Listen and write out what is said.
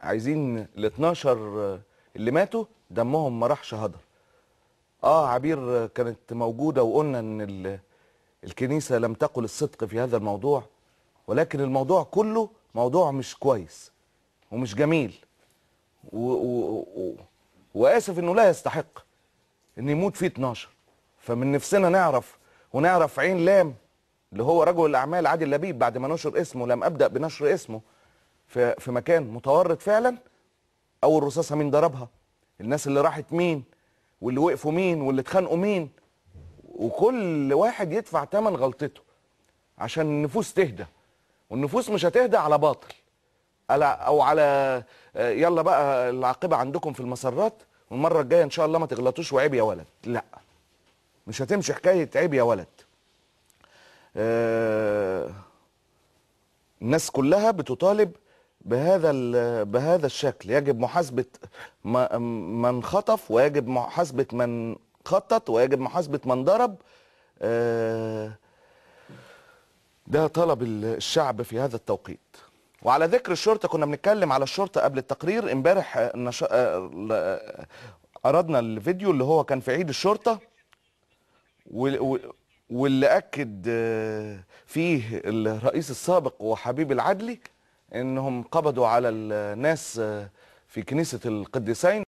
عايزين ال 12 اللي ماتوا دمهم ما راحش هدر. آه عبير كانت موجودة وقلنا إن ال- الكنيسة لم تقل الصدق في هذا الموضوع ولكن الموضوع كله موضوع مش كويس ومش جميل. و و و وآسف إنه لا يستحق إن يموت فيه 12 فمن نفسنا نعرف ونعرف عين لام اللي هو رجل الأعمال عادل لبيب بعد ما نشر اسمه لم أبدأ بنشر اسمه في في مكان متورط فعلا أول رصاصة مين ضربها؟ الناس اللي راحت مين؟ واللي وقفوا مين؟ واللي اتخانقوا مين؟ وكل واحد يدفع ثمن غلطته عشان النفوس تهدى. والنفوس مش هتهدى على باطل. أو على آه، يلا بقى العاقبة عندكم في المسرات والمرة الجاية إن شاء الله ما تغلطوش وعيب يا ولد. لا. مش هتمشي حكاية عيب يا ولد. آه، الناس كلها بتطالب بهذا بهذا الشكل. يجب محاسبة من خطف ويجب محاسبة من خطط ويجب محاسبة من ضرب. آه، ده طلب ال- الشعب في هذا التوقيت. وعلى ذكر الشرطة كنا بنتكلم على الشرطة قبل التقرير. امبارح آه، نش... آه، ل- عرضنا الفيديو اللي هو كان في عيد الشرطة. وال- وال- واللي أكد آه، فيه الرئيس السابق وحبيب العدلي إنهم قبضوا على الناس في كنيسة القديسين.